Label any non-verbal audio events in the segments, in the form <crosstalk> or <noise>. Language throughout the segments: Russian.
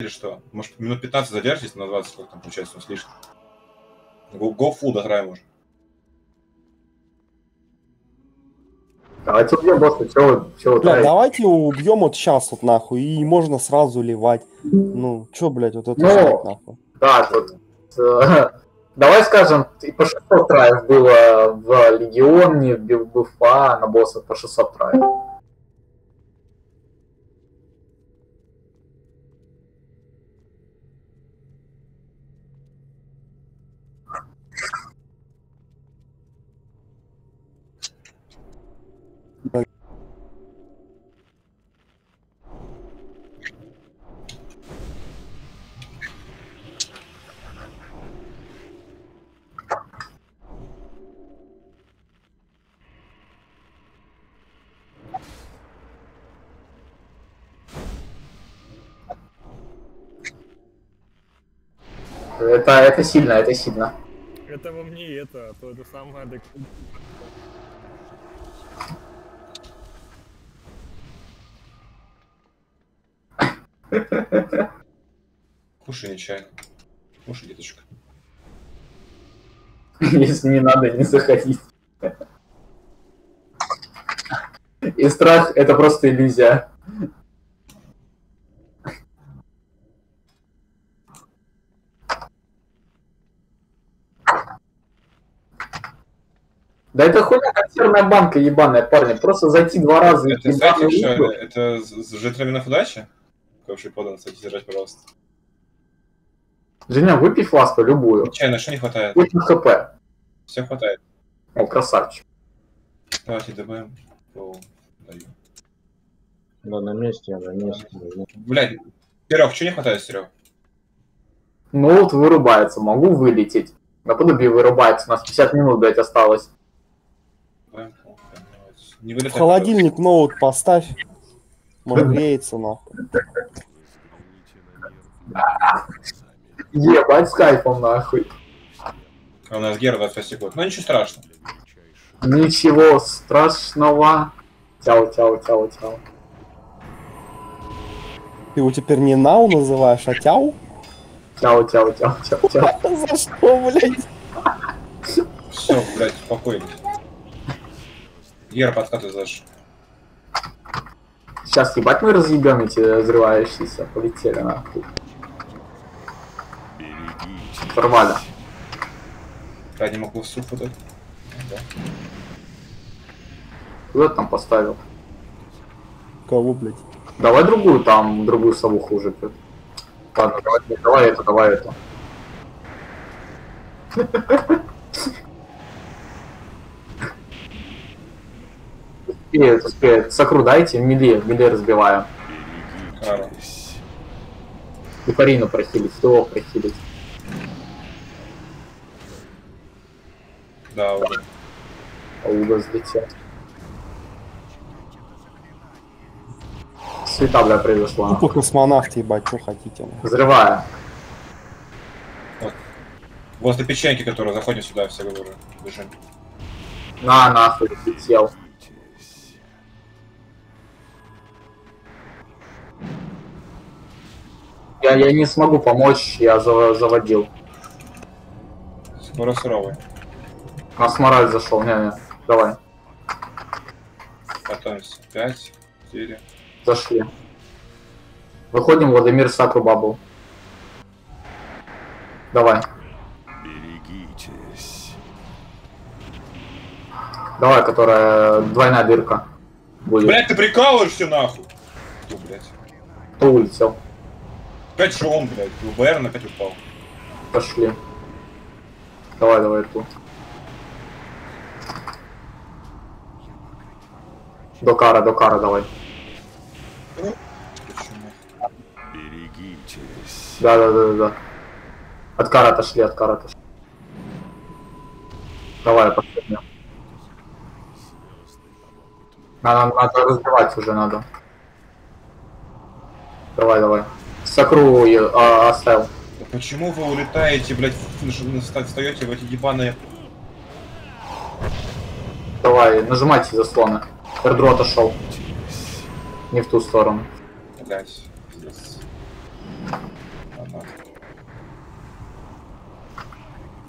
или что? Может, минут 15 задержитесь на 20, сколько там получается, ну, слишком. Го, го фул дограем уже. Давайте убьем босса, чего вы Бля, давайте убьем вот сейчас вот нахуй, и можно сразу ливать. Ну, чё, блядь, вот это Ну. ждать, нахуй. Так, вот. э, <laughs> Давай скажем, и по 600 траев было в Легионе, в Бифа, на боссах по 600 траев. Это, сильно, это сильно. Это вам не это, а то это самое адек- Кушай нечаянно. Кушай, деточка. <laughs> Если не надо, не заходить. И страх — это просто иллюзия. Да это хуйня консервная банка ебаная, парни. Просто зайти два раза и Это, знаете, ебаную что? Это с- джентльменов удачи? Вообще подан, кстати, держать, пожалуйста. Женя, выпей фласку любую. Нечаянно, что не хватает? Очень хп. Все хватает. О, красавчик. Давайте. О, даю. Да, на месте, я на месте. Блядь, Серег, что не хватает, Серег? Ну вот вырубается, могу вылететь. Наподобие вырубается, у нас 50 минут, блядь, осталось. Не вылетай, В холодильник ноут поставь. Может греется, нахуй. Ебать с кайфом, нахуй. А у нас Гера 25 секунд. Ну ничего страшного. Ничего страшного. Тяу, тяу, тяу, тяу. Ты его теперь не Нау называешь, а Тяу? Тяу, тяу, тяу, тяу, тяу. <laughs> За что, блядь? Все, блядь, успокоились. Гера подкатывай дальше. Сейчас ебать мы разъебем эти взрывающиеся. Полетели нахуй. Порвали. Я не могу в суп вот. Да. Куда ты там поставил? Кого, блядь? Давай другую там, другую совуху уже. блядь. Ладно, давай, давай эту, давай эту. <laughs> Успеет, успеет. Сокру дайте, мили, мили разбиваем. Карл. И Фарину прохилить, всего прохилить. Да, уже. А Уга взлетел. Света, бля, произошла. Тупо космонавт, ебать, что хотите. нахуй. Взрывая. Возле печеньки, которая заходим сюда, все говорю. Бежим. На, нахуй, летел. Я, я не смогу помочь, я за- заводил. Скоро суровый. У нас мораль зашел, не-не, давай, Готовимся. 5, 4. зашли. Выходим, Владимир Саку Бабл. Давай, Берегитесь. давай, которая двойная дырка будет. Блять, ты прикалываешься нахуй? Кто, блядь? Кто улетел? Опять же он, блядь. УБР опять упал. Пошли. Давай, давай ту. До кара, до кара давай. Почему? Берегитесь. Да, да, да, да, да. От кара отошли, от кара отошли. Давай, последнюю. Надо, надо разбивать уже надо. Давай, давай. Сокру а, оставил. Почему вы улетаете, блядь, встаете в эти ебаные... Давай, нажимайте заслоны. Эрдру отошел. Не в ту сторону. Блядь.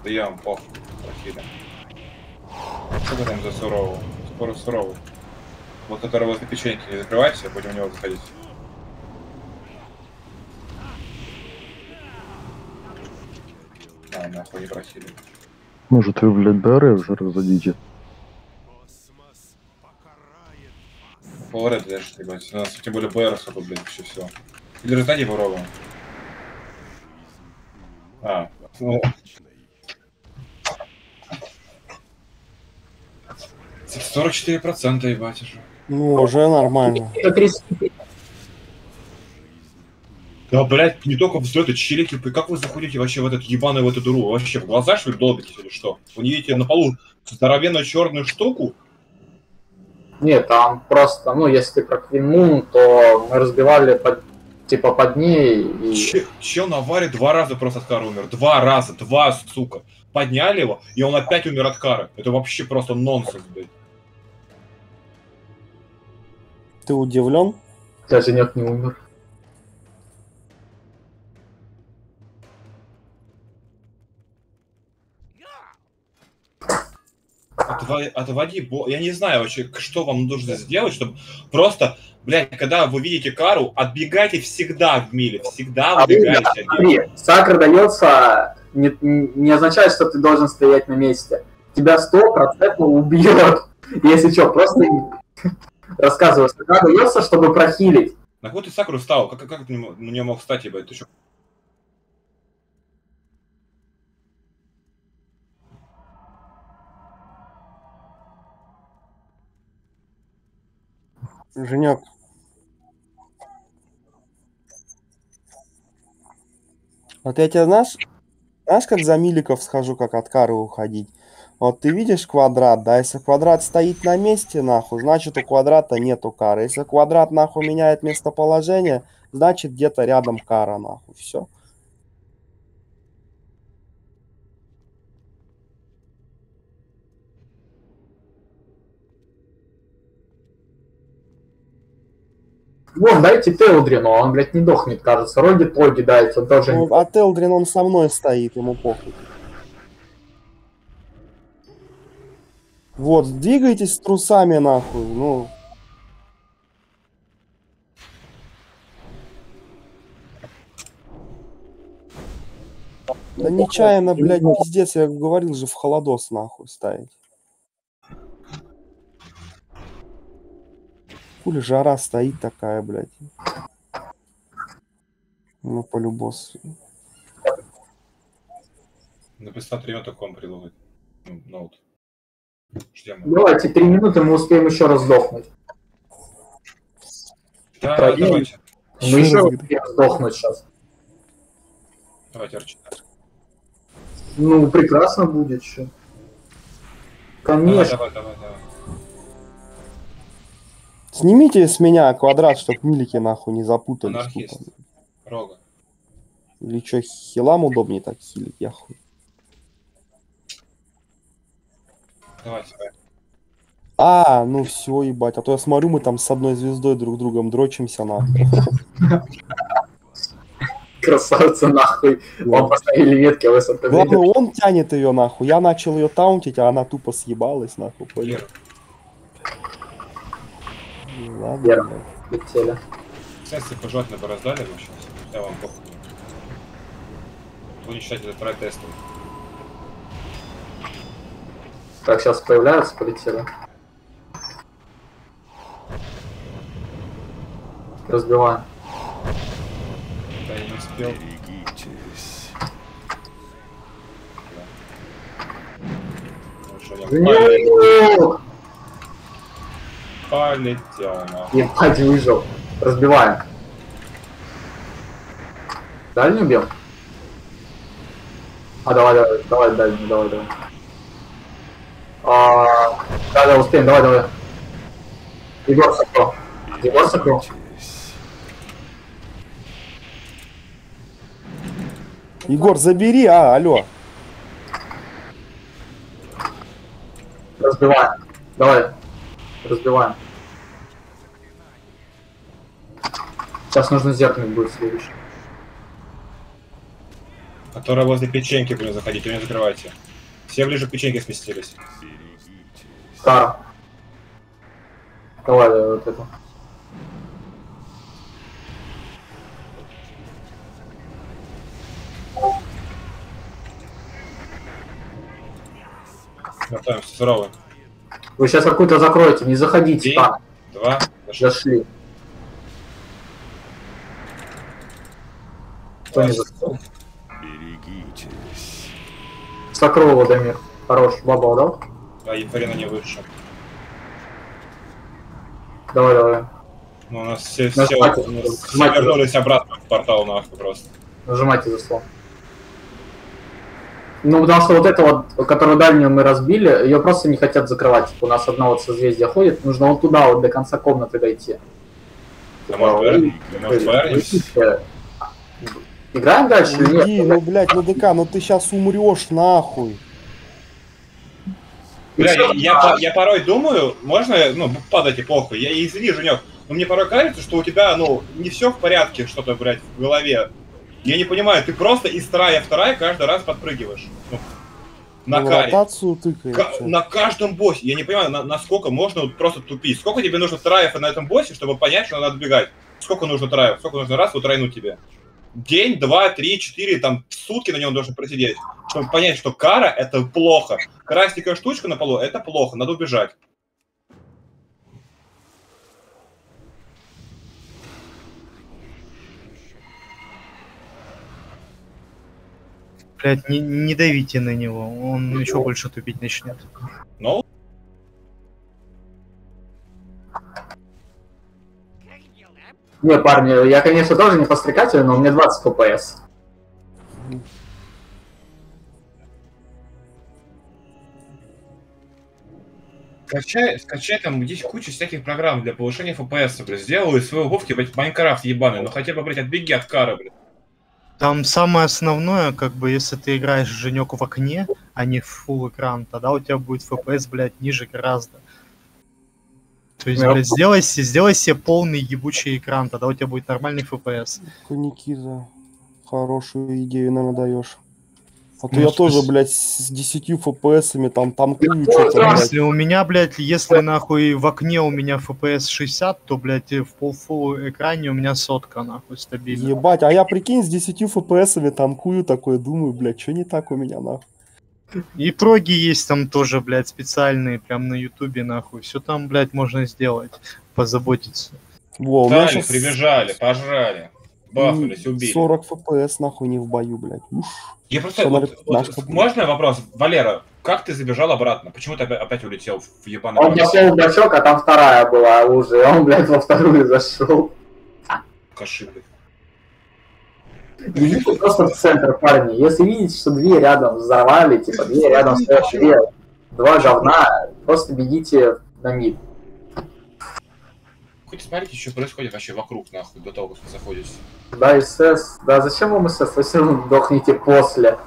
Да я вам похуй. Что там за сурового? Скоро суровый. Вот которого возле печеньки не закрывайте, будем в него заходить. Не прохили. Может вы, блядь, БР уже раздадите? Поворот даже, ебать. У нас тем более БР особо, блядь, вообще все. Или раздади попробуем. А, ну. 44 процента, ебать уже. Ну, уже нормально. Это 35. Да, блядь, не только взлеты, челики, как вы заходите вообще в этот ебаный в эту дыру? Вы Вообще, в глаза что ли долбитесь или что? Вы не видите на полу здоровенную черную штуку? Нет, там просто, ну, если ты про Queen Moon, то мы разбивали под, типа под ней и... Че- чел на аварии два раза просто от кары умер. Два раза, два, сука. Подняли его, и он опять умер от кары. Это вообще просто нонсенс, блядь. Ты удивлен? Даже нет, не умер. Отводи, бо... я не знаю вообще, что вам нужно сделать, чтобы просто, блядь, когда вы видите кару, отбегайте всегда в миле, всегда А отбегайте. Смотри, сакра дается не, не означает, что ты должен стоять на месте. Тебя стопроцентно убьет. <laughs> Если <laughs> что, просто рассказываю. Сакра дается, чтобы прохилить. На кого ты Сакуру стал? Как, как ты на нее мог встать, ебать? Ты что? Женек. Вот я тебе, знаешь, знаешь, как за миликов схожу, как от кары уходить? Вот ты видишь квадрат, да, если квадрат стоит на месте, нахуй, значит у квадрата нету кары. Если квадрат, нахуй, меняет местоположение, значит где-то рядом кара, нахуй, все. Вон, дайте Тейлдрину, он, блядь, не дохнет, кажется. Роги Тоги дайте, он тоже не... Ну, а Телдрин, он со мной стоит, ему похуй. Вот, двигайтесь с трусами, нахуй, ну. Да нечаянно, блядь, пиздец, я говорил же в холодос, нахуй, ставить. Хули жара стоит такая, блядь. Ну, полюбос. На 53 минуты ком приложить. Ну, ноут. Ждем. Давайте, три минуты, мы успеем еще раз сдохнуть. Да, Проверим. давайте. Мы еще раз успеем сдохнуть сейчас. Давайте, Арчи. Ну, прекрасно будет еще. Давай, Конечно. давай, давай, давай. Снимите с меня квадрат, чтоб милики нахуй не запутались. Анархист. Рога. Или что, хилам удобнее так хилить, я хуй. Давайте, давай. А, ну все, ебать. А то я смотрю, мы там с одной звездой друг другом дрочимся нахуй. Красавцы нахуй. Вам поставили ветки, а вы Главное, он тянет ее нахуй. Я начал ее таунтить, а она тупо съебалась нахуй. понял? Лера. Ладно, летели. Кстати, пожелательно бы раздали бы сейчас. Я вам похуй. Будем считать это трай тестом. Так, сейчас появляются, полетели. Разбиваем. Да, я не успел. Берегитесь. Ну, что, я полетел, нахуй. Ебать, выжил. Разбиваем. Дальний убьем? А, давай, давай, давай, дальний, давай, давай. А, да, да, успеем, давай, давай. Егор Сокол. Егор. Берегитесь. Егор, забери, а, алло. Разбиваем. Давай. Разбиваем. Сейчас нужно зеркальник будет следующий. Которые возле печеньки будем заходить, вы не закрывайте. Все ближе к печеньке сместились. Кара. Давай давай, вот это. Готовимся, суровы. Вы сейчас какую-то закроете, не заходите Три. там. Два, зашли. Зашли. Кто не зашел? Берегитесь. Сокрыл Владимир. Хорош. Баба дал? А Ефарина не выше. Давай, давай. Ну, у нас все, все, нас все нажимайте. вернулись обратно в портал нахуй просто. Нажимайте заслон. Ну, потому что вот это вот, которую дальнюю мы разбили, ее просто не хотят закрывать. У нас одна вот созвездие ходит, нужно вот туда, вот до конца комнаты дойти. А может, Играем дальше или Уйди, нет? ну, блядь, ну, ДК, ну ты сейчас умрешь, нахуй. Бля, я, я, по- я порой думаю, можно, ну, падать и похуй. Я извини, Женек, но мне порой кажется, что у тебя, ну, не все в порядке, что-то, блядь, в голове. Я не понимаю, ты просто из вторая вторая каждый раз подпрыгиваешь. Ну, на Ну, каре. ротацию Ка- тыкаешь. на каждом боссе. Я не понимаю, на- насколько можно вот просто тупить. Сколько тебе нужно траев на этом боссе, чтобы понять, что надо бегать? Сколько нужно траев? Сколько нужно раз вот тройнуть тебе? День, два, три, четыре, там, сутки на нем должен просидеть, чтобы понять, что кара — это плохо. Красненькая штучка на полу — это плохо, надо убежать. Блять, не, не давите на него, он еще больше тупить начнет. Ну, Не, парни, я, конечно, тоже не пострекатель, но у меня 20 FPS. скачай, скачай там, есть куча всяких программ для повышения FPS, блядь. Сделай из своего Вовки, блядь, Майнкрафт ебаный, ну хотя бы, блядь, отбеги от кары, блядь. Там самое основное, как бы, если ты играешь Женек в окне, а не в full экран, тогда у тебя будет FPS, блядь, ниже гораздо. То есть, блядь, сделай, сделай себе полный ебучий экран, тогда у тебя будет нормальный FPS. Никита, хорошую идею, наверное, даешь. А то Ну, я тоже, смысле? блядь, с 10 фпсами там танкую Ну, что-то. Если у меня, блядь, если нахуй в окне у меня FPS 60, то, блядь, в полфул экране у меня сотка, нахуй, стабильно. Ебать, а я прикинь, с 10 фпсами танкую такой, думаю, блядь, что не так у меня, нахуй. И проги есть там тоже, блядь, специальные, прям на ютубе, нахуй. Все там, блядь, можно сделать, позаботиться. Во, Дали, щас прибежали, пожрали, бахнулись, м, убили. 40 фпс, нахуй, не в бою, блядь. Уж. Я просто... Вот- вот наш побыть. можно вопрос? Валера, как ты забежал обратно? Почему ты опять, опять улетел в ебаный... Он в бачок, а там вторая была уже, и он, блядь, во вторую зашел. Блядь. Идите просто в центр, парни. Если видите, что две рядом взорвали, типа две рядом стоят две, два говна, просто бегите на мид. Хоть смотрите, что происходит вообще вокруг, нахуй, до того, как вы заходите. Да, СС. Да зачем вам СС? Вы все равно дохнете после.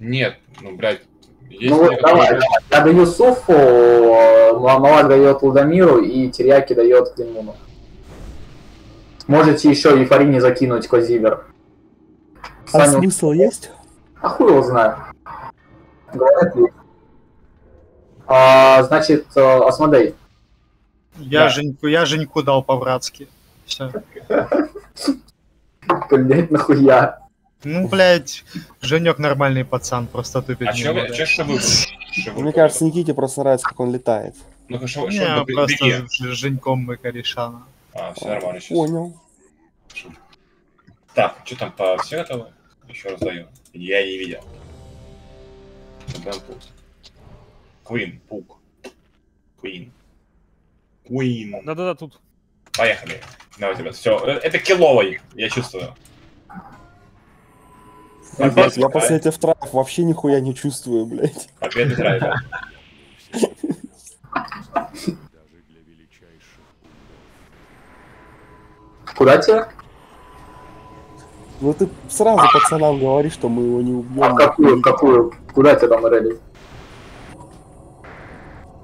Нет, ну, блядь, есть ну вот, некоторые- давай, давай. Я даю Суфу, э, Малак дает Лудомиру и Терьяки дает Климуну. Можете еще Ефарине закинуть Козивер. А Саню- смысл есть? А хуй его знает. Говорят, есть. А, значит, э, Асмодей. Я, Да. Женьку, я Женьку дал по-братски. Все. <laughs> Блять, нахуя? Ну, блядь, Женек нормальный пацан, просто тупит А чё, чё ж вы... чё вы- Мне кажется, Никите просто нравится, как он летает. Ну-ка, шо, Не, шо, беги. просто с Женьком мы корешана. А, все нормально сейчас. Понял. Так, что там по все готовы? Еще раз даю. Я не видел. Квин, пук. Квин. Квин. Да-да-да, тут. Поехали. Давайте, ребят. Все. Это киловый, я чувствую. Блядь, я после этих траев вообще нихуя не чувствую, блядь. Победы драйва. Даже для величайших. Куда тебе? Ну ты сразу пацанам говори, что мы его не убьем. А какую, какую? Куда тебе там релиз?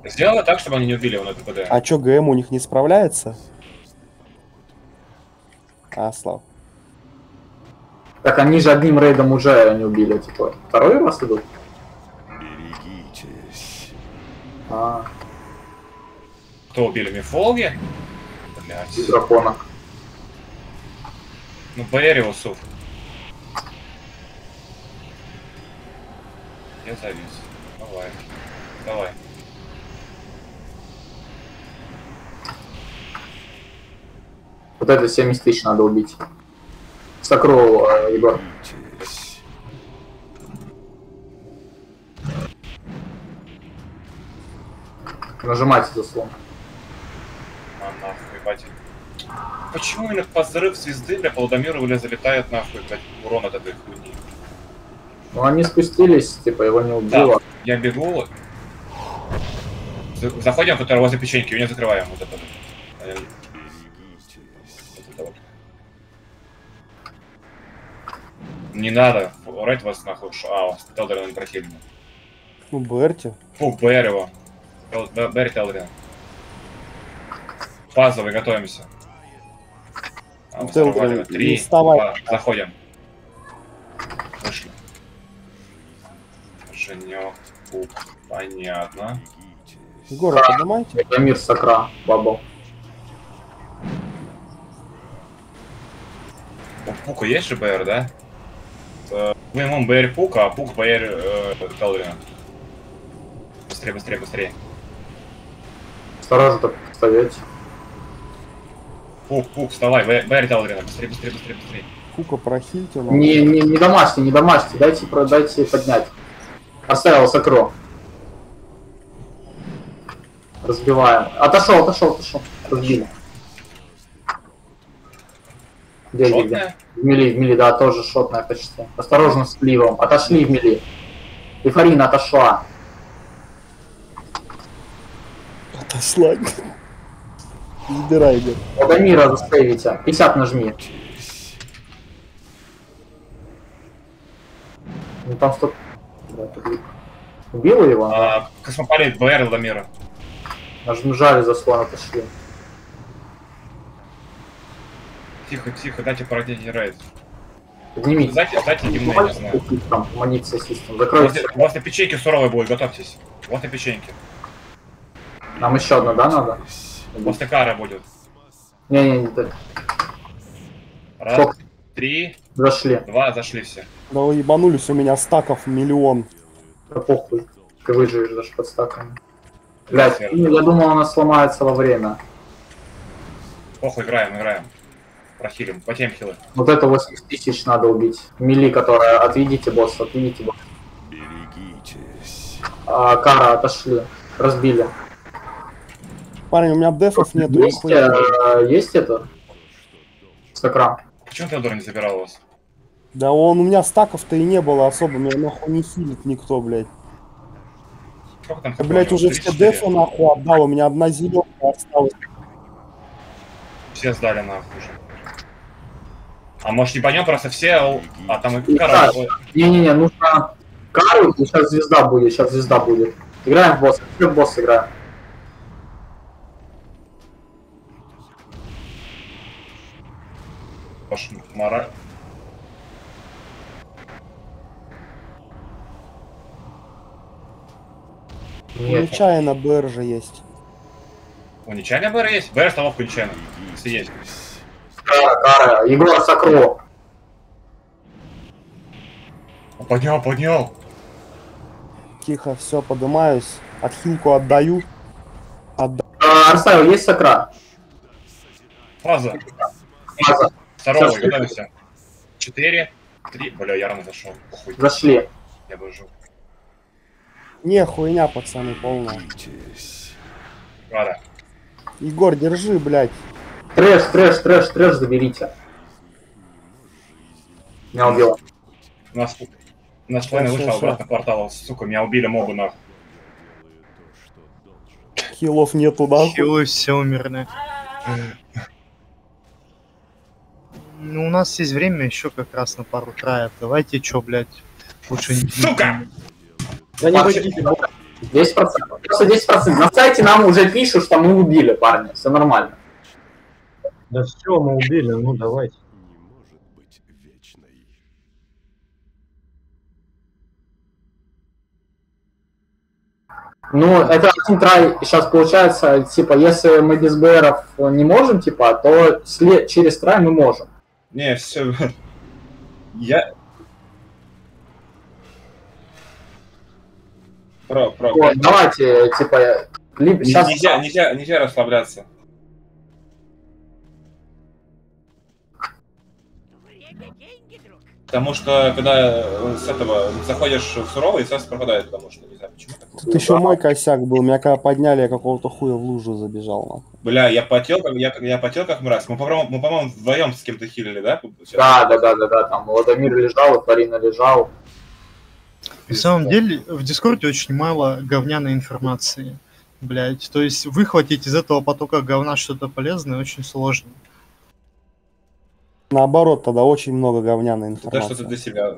Сделай так, чтобы они не убили его на ТПД. А чё, ГМ у них не справляется? А, Слав. Так они же одним рейдом уже не убили, типа. Второй раз идут? Берегитесь. А, Кто убили Мифолги? и Блять. дракона. Ну, Бериусов. Я завис. Давай. Давай. Вот это 70 тысяч надо убить. Сокру, э, Егор. Нажимайте заслон. А, нахуй, ебать. Почему именно по взрыв звезды, бля, Полудомиру, бля, залетает нахуй, блядь, урон от этой хуйни? Ну они спустились, типа его не убило. Я бегу. За- Заходим, который возле печеньки, ее не закрываем. Вот это Не надо, урать вас нахуй. А, у вас Телдерин не противно. Ну, Берти. Фу, БР его. Тел- Б- Берри Телдерин. Фазовый, готовимся. А, не Три, вставай. два, заходим. Вышли. Женек, пук, понятно. Егор, а поднимайте. Это мир Сокра, бабл. У Пука есть же БР, да? Э, ему БР Пука, а Пук БР э, Телдерина. Быстрее, быстрее, быстрее. Так стоять. Пук, Пук, вставай, БР Телдерина. Быстрее, быстрее, быстрее, быстрее. Кука прохильте. ну. Не, не, не домашний, не домашний, дайте, дайте поднять. Оставил Сокро. Разбиваем. Отошел, отошел, отошел. Разбили. Где, где, где? В мили, в мили, да, тоже шотная почти. Осторожно с сливом. Отошли в мили. Эйфорина отошла. Отошла. Забирай, Егор. Водомира заставите. 50 нажми. Ну там что... Да, Убила его? А, Космополит БР Ладомира. Нажали заслон, отошли. Тихо, тихо, дайте пройти рейд. Поднимите. Дайте, дайте гимны, я не знаю. Там, систем. Закройте. Возле, возле печеньки суровой будет, готовьтесь. Возле печеньки. Нам еще одна, да, надо? После кары будет. Не-не-не, так. Раз, Сколько? три, Зашли. два, зашли все. Да вы ебанулись, у меня стаков миллион. Да похуй. Ты выживешь даже под стаками. Блять, ну, я думал, она сломается во время. Похуй, играем, играем. Прохилим, потем хилы. Вот это 80 тысяч надо убить. Мили, которая... Отведите босса, отведите босса. Берегитесь. А, Кара отошли. Разбили. Парень, у меня дефов нету, есть, э, есть это? Сакрам. Почему Теодор не забирал вас? Да он у меня стаков-то и не было особо, меня нахуй не хилит никто, блядь. Сколько там у блядь, уже 3-4? все дефы нахуй отдал, у меня одна зеленая осталась. Все сдали нахуй уже. А может не пойдем просто все, а- а там и кара. Не-не-не, нужно Кару, и сейчас звезда будет, сейчас звезда будет. Играем в босса, все в босс играем. Мара... Нет, Нечаянно БР же есть. У нечаянно БР есть? БР столовку нечаянно. Если есть. Кара, Кара, Егор Сакро. О, Поднял, поднял. Тихо, все, подымаюсь. Отхилку отдаю. Отда... А, Арсайл, есть Сакра? Фаза. Фаза. Второго, готовимся. Четыре, три. Бля, я рано зашел. Хуй, Зашли. я бы жил. Не, хуйня, пацаны, полная. Ладно. Егор, держи, блядь. Трэш, трэш, трэш, трэш заберите. Меня убило. У нас, у нас вышла щас, обратно портала. Сука, меня убили мобы нахуй. Хилов нету, нахуй. Хилы все умерли. Ну, у нас есть время еще как раз на пару траев. Давайте чё, блядь, лучше не... Сука! Да не будете. 10%. Просто 10%. На сайте нам уже пишут, что мы убили парня. Все нормально. Да все, мы убили, ну давайте. Не может быть вечной. Ну, это один трай, сейчас получается, типа, если мы без БРов не можем, типа, то след... через трай мы можем. Не, все. Я... Про, про. Вот, давайте, типа, либо сейчас... Нельзя, нельзя, нельзя расслабляться. Потому что, когда э, с этого заходишь в суровый, сразу пропадает, потому что не знаю почему. так. Тут еще мой косяк был. Меня когда подняли, я какого-то хуя в лужу забежал. нахуй. Бля, я потел, как я, я потел как мразь. Мы, по-моему, мы, по-моему, вдвоем с кем-то хилили, да? Сейчас? Да, да, да, да, да, там Владимир лежал, Фарина лежал. На самом деле, в Дискорде очень мало говняной информации. Блять, то есть выхватить из этого потока говна что-то полезное очень сложно. Наоборот, тогда очень много говняной Да что-то информации. для себя.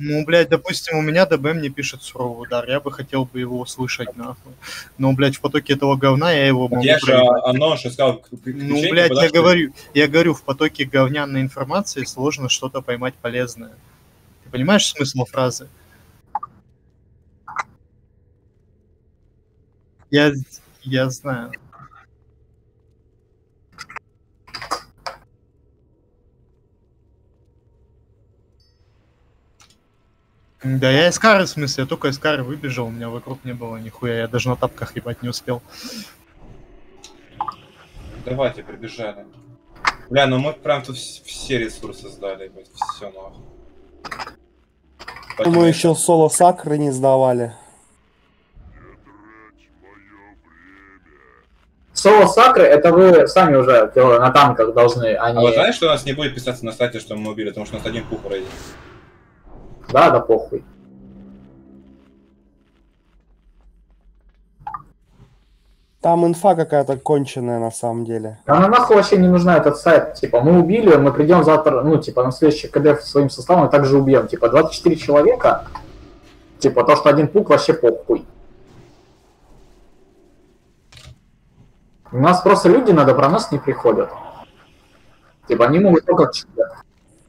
Ну, блядь, допустим, у меня ДБ мне пишет суровый удар, я бы хотел бы его услышать, нахуй. Но, блядь, в потоке этого говна я его могу Я же анонс же сказал. Ну, блядь, я говорю, я говорю, в потоке говняной информации сложно что-то поймать полезное. Ты понимаешь смысл фразы? Я, я знаю. Да я из кары, в смысле, я только из кары выбежал, у меня вокруг не было нихуя, я даже на тапках ебать не успел. Давайте, прибежали. Бля, ну мы прям тут вс- все ресурсы сдали, блядь, все нахуй. Мы еще соло сакры не сдавали. Соло Сакры, это вы сами уже на танках должны, а А не... вы знаете, что у нас не будет писаться на сайте, что мы убили, потому что у нас один пух пройдет? Да, да похуй. Там инфа какая-то конченая на самом деле. А нам нахуй вообще не нужна этот сайт. Типа, мы убили, мы придем завтра, ну, типа, на следующий КД своим составом и также убьем. Типа, 24 человека. Типа, то, что один пук, вообще похуй. У нас просто люди на добронос не приходят. Типа, они могут только читать.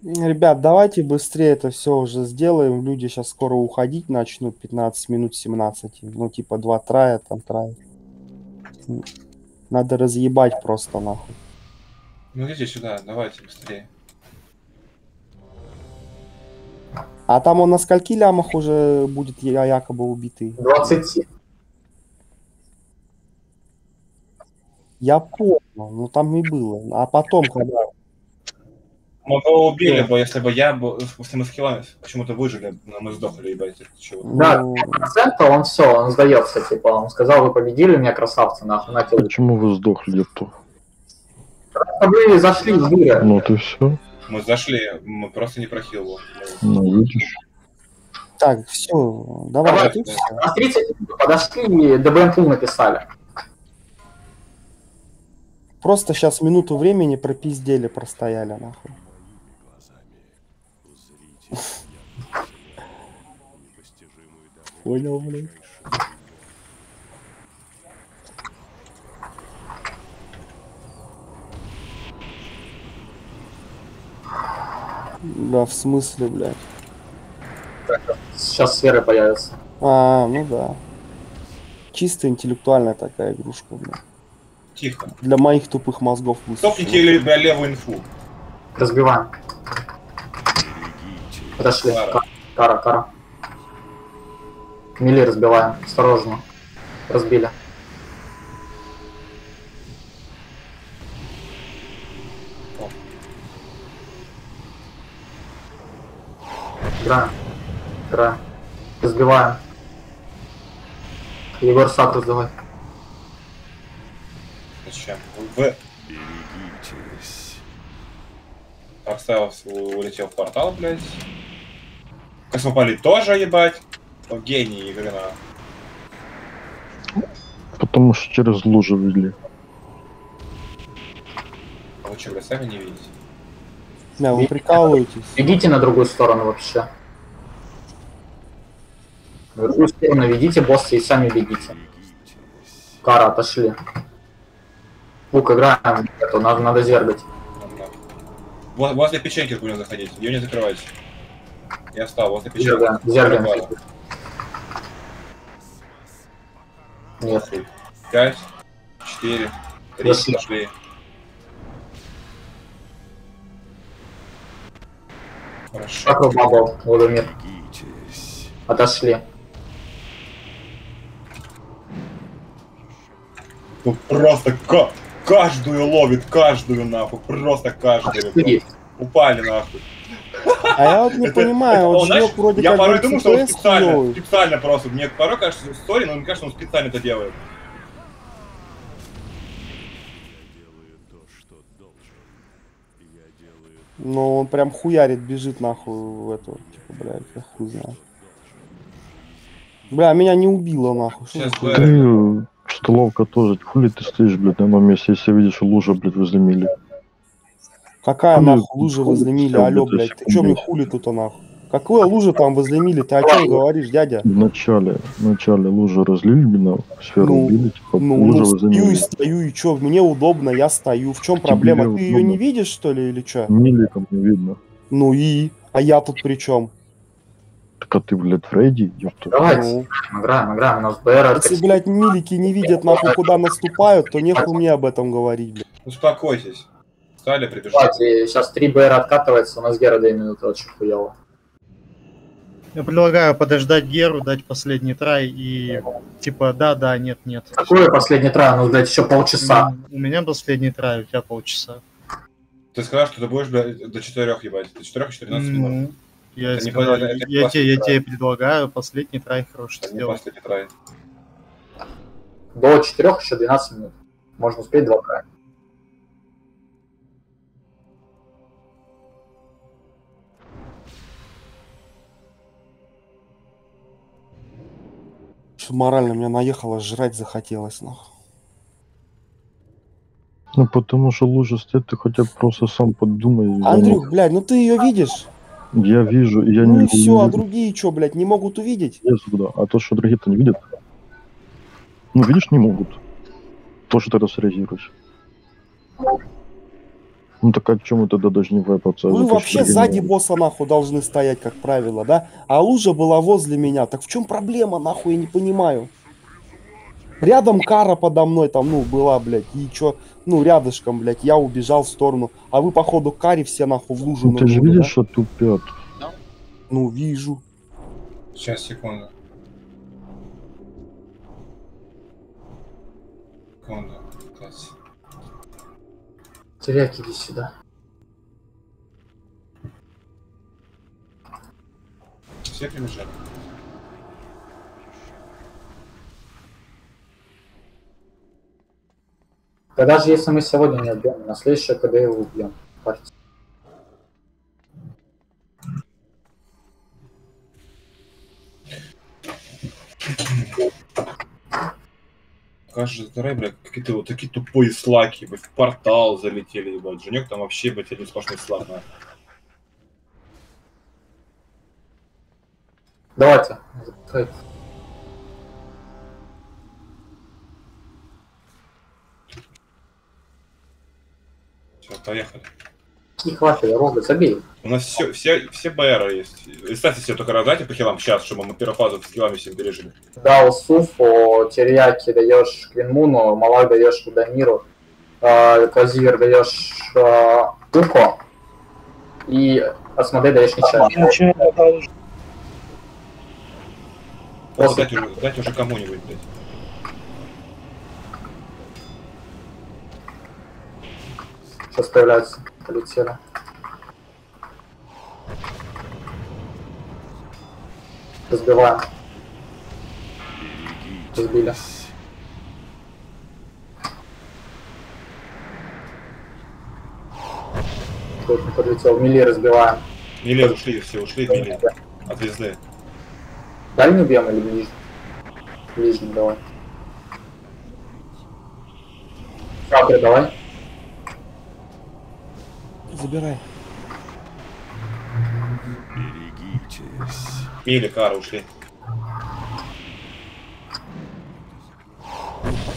Ребят, давайте быстрее это все уже сделаем. Люди сейчас скоро уходить начнут. 15 минут 17. Ну, типа, два трая, там трая. Надо разъебать просто нахуй. Ну идите сюда, давайте быстрее. А там он на скольки лямах уже будет я- якобы убитый? 20. Я понял, ну там и было. А потом, когда... Мы бы его убили бы, если бы я был, если мы с хилами почему-то выжили, но мы сдохли, ебать, чего. Да, процента он все, он сдается, типа, он сказал, вы победили меня, красавцы, нахуй, на тебе. Почему вы сдохли, Епту? Вы зашли в дыры. Ну ты все. Мы зашли, мы просто не прохил его. Ну видишь. Так, все, давай, Давай. а тут всё. На 30 минут подошли и ДБМ пул написали. Просто сейчас минуту времени пропиздели, простояли нахуй. Понял, блин. Да, в смысле, блядь? Сейчас сферы появятся. А, ну да. Чисто интеллектуальная такая игрушка, блядь. Тихо. Для моих тупых мозгов бля, левую инфу. Разбиваем. Подошли. Кара. Ка- Кара, кара. Мили разбиваем. Осторожно. Разбили. Играем. Играем. Разбиваем. Егор Сакрус давай. Зачем? В Берегитесь. Поставил, улетел в портал, блядь. Космополит тоже, ебать. О, гений игры на. Потому что через лужу вели. А вы что, блядь, сами не видите? Бля, вы прикалываетесь? Ведите на другую сторону вообще. На другую сторону ведите босса и сами бегите. Кара, отошли. Лук, играем. Это, надо, надо зергать. Возле печеньки будем заходить. Ее не закрывайте. Я встал, вот. Зерген, Зерген. Пропало. Нет. Пять, четыре, три, Пошли. Хорошо. Как вы бабл, Владимир? Отошли. Тут просто ка- каждую ловит, каждую нахуй, просто каждую. Упали нахуй. А я вот не Это- понимаю, это он, знаешь, вроде Я как порой думаю, что он специально, хуёвый. специально просто. Мне порой кажется, сори, но мне кажется, он специально это делает. Делаю то, что должен. Я делаю Ну, он прям хуярит, бежит нахуй в эту, типа, блядь, я хуй знаю. Бля, меня не убило нахуй. Что Сейчас? Ты, э, столовка тоже, хули ты стоишь, блядь, на одном месте, если видишь лужа, блядь, возле мили. Какая хули- нахуй лужа возле алё, блядь, ты чё мне хули тут нахуй? Какая лужа там возле мили, ты о чем говоришь, дядя? В начале, в начале лужу разлили, на сферу Ну, убили, типа, Ну, лужа ну, возле стою и мили. стою, и чё, мне удобно, я стою. В чем проблема? Ты ее удобно. не видишь, что ли, или чё? Мили там не видно. Ну и? А я тут при чем? Так а ты, блядь, Фредди, ёпта. Давайте, Ну, играем, играем. У нас БР если, блядь, милики не видят, нахуй, куда наступают, то нехуй мне об этом говорить, блядь. Успокойтесь. Стали, прибежали. Давайте, сейчас 3 БР откатывается, у нас Гера 2 минуты, очень хуёво. Я предлагаю подождать Геру, дать последний трай и типа да, да, нет, нет. Какой последний трай? Ну, блядь, еще полчаса. У меня последний трай, у тебя полчаса. Ты сказал, что ты будешь блядь, до четырех ебать. До четырех и 14 минут. Ну, я, Это не сказал, это я, тебе, я тебе предлагаю последний трай хороший Это не сделать. последний трай. До 4 еще 12 минут. Можно успеть 2 трая. Что морально меня наехало, жрать захотелось, нахуй. Ну, потому что лужа стоит, ты хотя бы просто сам подумай. Андрюх, блядь, ну ты ее видишь? Я вижу, я ну не и все, а другие что, блядь, не могут увидеть? лезу туда. А то, что другие-то не видят. Ну, видишь, не могут. Тоже тогда среагируешь. Ну так а чем мы тогда должны вайпаться? Что вообще сзади босса нахуй должны стоять, как правило, да? А лужа была возле меня. Так в чем проблема, нахуй, я не понимаю. Рядом кара подо мной там, ну, была, блядь, и чё, ну, рядышком, блядь, я убежал в сторону, а вы, походу, к каре все, нахуй, в лужу Ну, ты же видишь, что тупят. да? Ну, вижу. Сейчас, секунду. Секунду. Теряк, иди сюда. Все прибежали? Да даже если мы сегодня не убьем, на следующее КД его убьем. Парьте. Кажется, вторая, бля, какие-то вот такие тупые слаки, блядь, в портал залетели, ебать. Женек там вообще, блядь, один сплошной слак, нахуй. Давайте. Все, поехали. И хватит, Рога, забей. У нас все, все, все БР есть. И, Кстати, себе только раздайте по хилам сейчас, чтобы мы первую фазу с хилами всем пережили. Дал Суфу, Терьяки даешь Квинмуну, Малак даешь Удамиру, э, Казивер даешь э, Уко, и Асмодей даешь Нечаянно. Просто дать уже, дать уже кому-нибудь, блядь. Сейчас появляется. Полетели. Разбиваем. Разбили. Тут не подлетел. Мили разбиваем. Мили ушли, все ушли мили. От звезды. Дальний бьем или ближний? Ближний, давай. Шапри, давай. Забирай. Берегитесь. Мили, Кара ушли.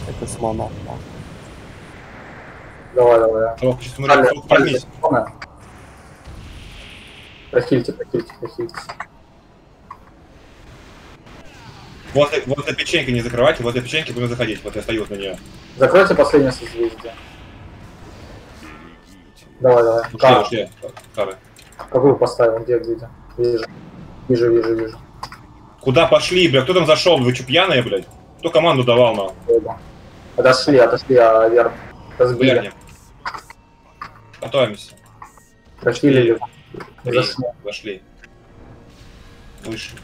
Это нахуй. Давай, давай. Сейчас смотри, срок, поднимись. Прохильте, прохильте, прохильте. Возле, возле печеньки не закрывайте, возле печеньки будем заходить. Вот я стою на нее. Закройте последнее созвездие. Давай, давай. Ушли, Кара. ушли. Кары. Какую поставил? Где, где? Вижу. Вижу, вижу, вижу. Куда пошли, бля? Кто там зашел? Вы что, пьяные, блядь? Кто команду давал нам? Отошли, отошли, а вверх. Разбили. Вернем. Готовимся. Прохилили. Три. Зашли. Зашли. Выше.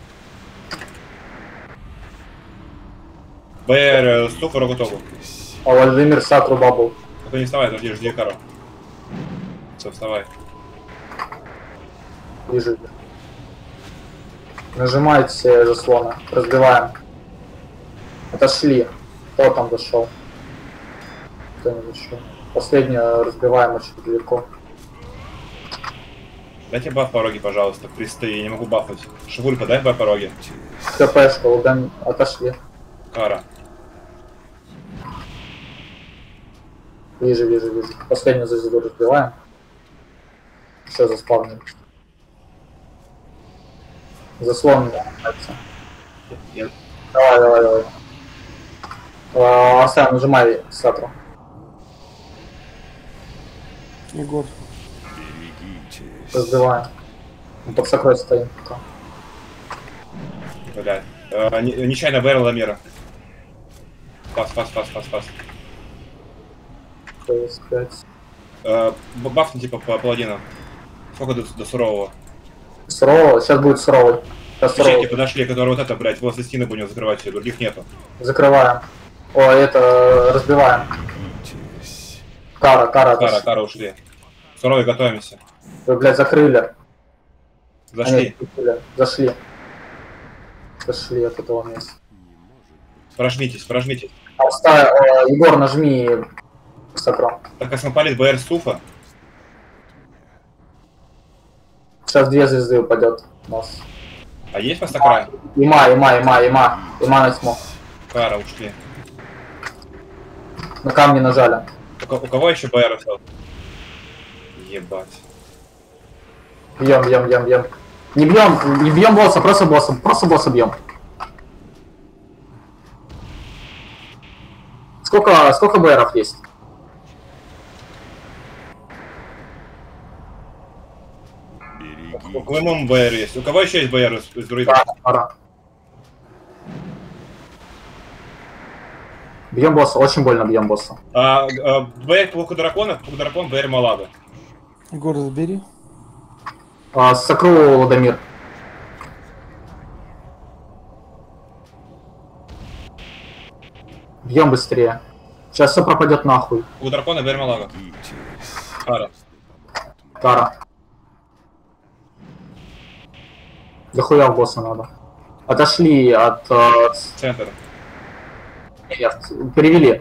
БР, ступор готовы. А Владимир Сатру бабл. Только не вставай, подожди, жди кару. Все, вставай. Вижу. Нажимайте заслоны. Разбиваем. Отошли. Кто там зашел? Кто не зашел? Последнюю разбиваем очень далеко. Дайте баф пороги, пожалуйста. Присты, я не могу бафнуть. Шивуль, подай баф пороги. КПшка, удам... отошли. Кара. Вижу, вижу, вижу. Последнюю звезду разбиваем. Еще заспавним. Заслон Давай, давай, давай. А, Оставим, нажимай Сатру. Егор. Разбиваем. Мы под сокрой стоим пока. Блядь. Э, не- нечаянно БР Ламера. Пас, пас, пас, пас, пас. PS5. Э, бафни типа по паладину. Сколько до, до сурового? Суровый, сейчас будет суровый. Сейчас Печеньки суровый. подошли, которые вот это, блядь, возле стены будем закрывать все, других нету. Закрываем. О, это разбиваем. Берегитесь. Кара, кара. Кара, кара ушли. Суровый, готовимся. Вы, блядь, закрыли. Зашли. А, закрыли. Зашли. Зашли от этого места. Прожмитесь, прожмитесь. Оставь, э, Егор, нажми сокром. Так космополит БР Суфа. Сейчас две звезды упадет у нас. А есть Мастакрай? Има, има, има, има. Има на тьму. Кара, ушли. На камни нажали. У, у кого еще БР остался? Ебать. Бьем, бьем, бьем, бьем. Не бьем, не бьем босса, просто босса, просто босса бьем. Сколько, сколько БРов есть? У кого ММ БР есть? У кого еще есть БР из, из друидов? Да. Бьем босса, очень больно бьем босса. А, а, БР Пух Дракона, Пух Дракон, БР Малага. Егор, забери. А, Сокру Ладомир. Бьем быстрее. Сейчас все пропадет нахуй. Пух Дракона, БР Малага. Кара. Тара. Дохуя в босса надо. Отошли от... э, Центр. Нет, перевели.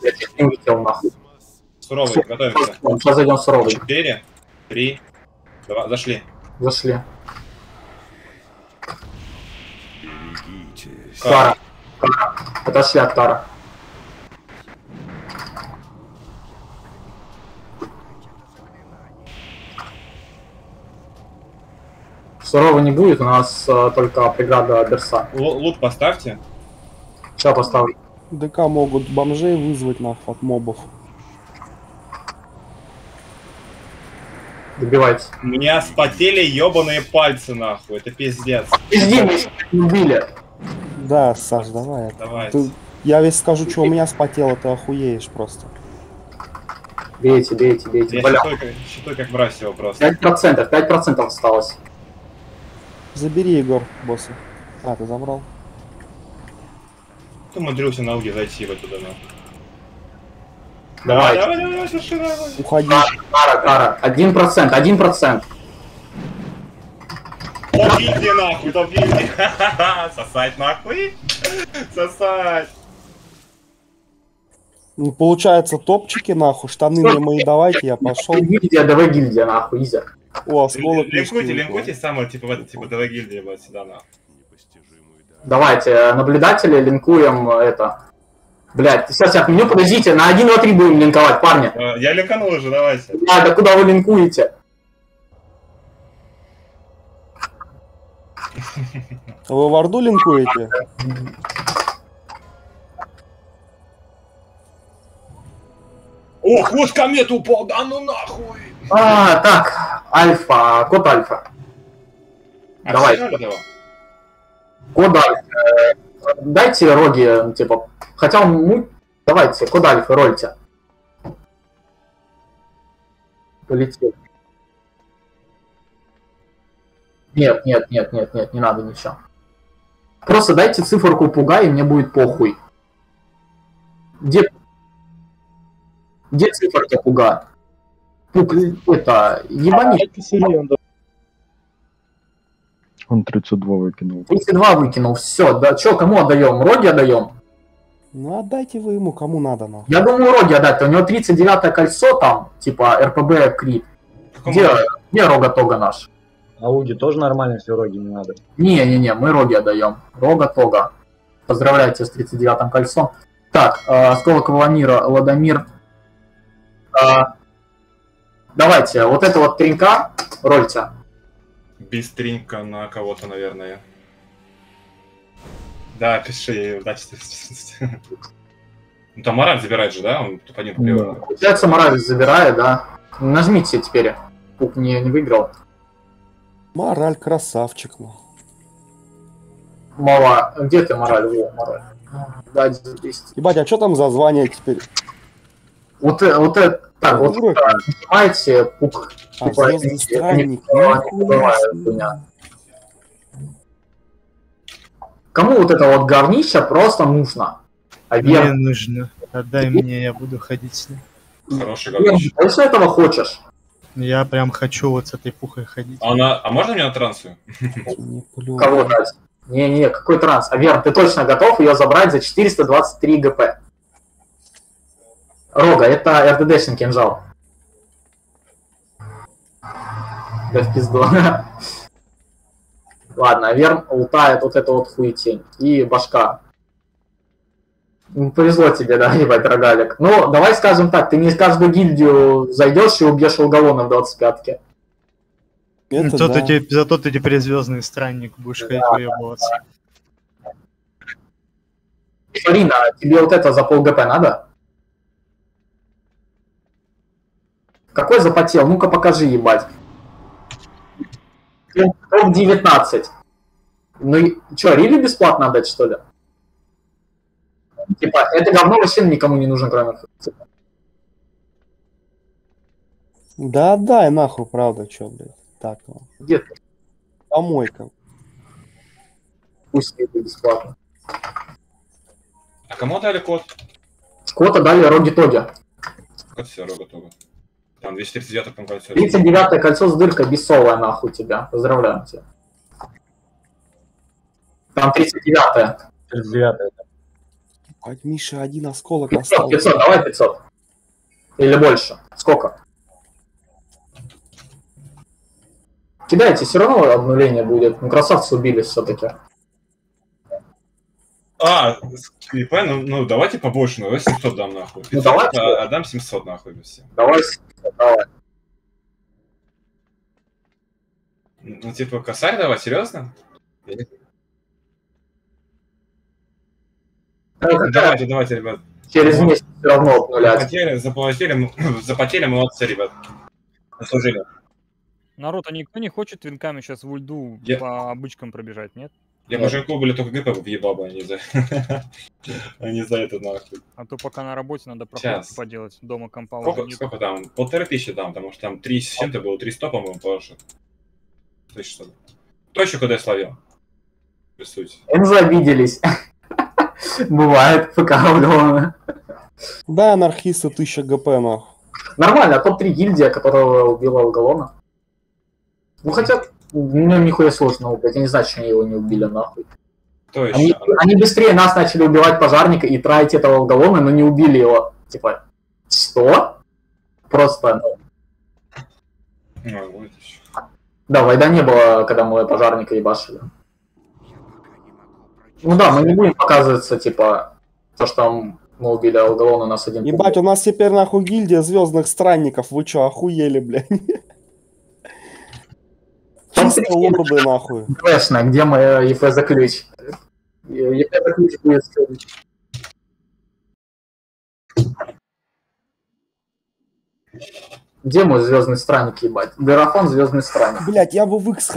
Я чуть не улетел нахуй. Суровый, готовимся. Сейчас зайдем суровый. Четыре, три, два, зашли. Зашли. Берегитесь. Тара. Тара. Отошли от Тара. Суровый не будет, у нас э, только преграда Берса. Л- лут поставьте. Сейчас поставлю. ДК могут бомжей вызвать нахуй от мобов. Добивайте. У меня спотели ебаные пальцы, нахуй. Это пиздец. Пизди, мы убили. Да, Саш, давай. Давай. Ты- я весь скажу, что у меня спотело, ты охуеешь просто. Бейте, бейте, бейте. Я Бля, считаю, как, считаю, как мразь его просто. 5%, 5% осталось. Забери, Егор, босса. А, ты забрал. Ты умудрился на уги зайти в эту нахуй. Давай. давай, давай, давай, соверши, давай. Уходи. Кара, кара. 1%, 1%. Топите нахуй, топите. <laughs> Сосать нахуй. Сосать. Ну, Получается, топчики нахуй, штаны мне мои давайте, я пошел. Гильдия, давай гильдия, нахуй, изи. О, смола Линкуйте, линкуйте самое, типа, в типа, давай гильдия, блядь, сюда, на. Давайте, э, наблюдатели, линкуем э, это. Блять, сейчас я Меню, ну, подождите, на 1, 2, 3 будем линковать, парни. Э, я линканул уже, давайте. Да, да куда вы линкуете? А вы в Орду линкуете? Ох, вот комета упал, да ну нахуй! А, так, альфа, код альфа. А, Давай. этого? Код альфа. Дайте роги, типа, хотя он, ну, давайте, код альфа, рольте. Полетел. Нет, нет, нет, нет, нет, не надо ничего. Просто дайте циферку пуга, и мне будет похуй. Где... Где циферка пуга? Пуг, это, ебани. Он 32 выкинул. 32 выкинул, все, да, чё, кому отдаем? Роги отдаем? Ну отдайте вы ему, кому надо, нахуй. Я думаю, Роги отдать, у него 39 кольцо там, типа РПБ Крит. Какому Где, где Рога Тога наш? Ауги тоже нормально, все роги не надо. Не-не-не, мы Роги отдаем. Рога Тога. Поздравляйте с 39 кольцом. Так, э, Осколок Валамира, Ладомир. Э, давайте, вот это вот тренька рольте. Быстренько на кого-то, наверное. Да, пиши, <laughs> удачи. Ну там мораль забирает же, да? Он тупо один Да. Получается, Моралес забирает, да. Нажмите теперь. Пук не, не выиграл. Мораль красавчик, ну. Мало. Где ты, Мораль? Во, Мораль. Дать за 200. Ебать, а что там за звание теперь? Вот, э- вот это, так, вот Дура. это, понимаете, пук. А, звездный это не- не себе. хуйня. Кому вот это вот говнище просто нужно? А Мне Вер, нужно. Отдай мне, я буду ходить с ним. Хороший Вер, говнище. а если этого хочешь? Я прям хочу вот с этой пухой ходить. А, она... а можно мне на трансу? Не. Кого дать? Не-не, какой транс? А Вер, ты точно готов ее забрать за 423 ГП? Рога, это РДДшный кинжал. Да в пизду. <laughs> Ладно, Верн лутает вот эту вот хуетень. И башка. Ну, Повезло тебе, да, <laughs> ебать, рогалик. Ну, давай скажем так, ты не в каждую гильдию зайдешь и убьешь Алгалона в 25-ке. Это Зато, да. ты, зато ты теперь звездный странник будешь ходить выебываться. Фарина, тебе вот это за пол ГП надо? Какой запотел? Ну-ка покажи, ебать. Топ 19. Ну и что, Рили бесплатно отдать, что ли? Типа, это говно вообще никому не нужно, кроме типа, Да дай нахуй, правда, чё, блядь. Так, ну. Где ты? Помойка. Пусть это бесплатно. А кому дали код? Кота дали Роги Тоги. Код все, рога тога. Там 239 по кольцо. 39 кольцо с дыркой бессовое нахуй тебя. Поздравляем тебя. Там 39 39 Ебать, Миша, один осколок 500, остался. 500, давай 500. Или больше. Сколько? Кидайте, все равно обнуление будет. Ну, красавцы убили все-таки. А, ИП, ну, ну давайте побольше, ну давай 700 дам нахуй. Ну, 500, давайте. а, отдам 700 нахуй без всем. Давай, давай. Ну типа косарь давай, серьезно? Ну, Давайте, давайте, ребят. Через месяц все равно обнулять. Потери, заплатили, м- <clears throat> заплатили, молодцы, ребят. Заслужили. Народ, а никто не хочет винками сейчас в ульду Я- по обычкам пробежать, нет? Я Да. мужику были только ГП въебал бы, а не за... <laughs> а не за это нахуй. А то пока на работе надо проходку поделать, дома компа Сколько, нет. сколько там? Полторы тысячи там, потому что там три с чем-то было, три сто, по-моему, положено. Тысяч что Кто еще куда словил? Рисуйте. Энзо обиделись. <laughs> Бывает, пока уголовно. Да, анархиста 1000 ГП, нахуй. Нормально, топ-3 гильдия, которого убила Уголона. Ну хотя, ну нихуя сложного, блядь, я не знаю, что они его не убили, нахуй. Кто еще? Они, они быстрее нас начали убивать пожарника и тратить этого Уголона, но не убили его. Типа, что? Просто, ну, еще. Да, войда не было, когда мы пожарника ебашили. Ну да, мы не будем показываться, типа, то, что мы убили Алгалона, у нас один Ебать, у нас теперь нахуй гильдия звездных странников. Вы чё, охуели, блядь? <laughs> Чисто лорды, нахуй. Флешно, где мой ЕФ за ключ? ЕФ за ключ будет. Где мой звездный странник, ебать? Дарафон звездный странник. Блять, я бы в X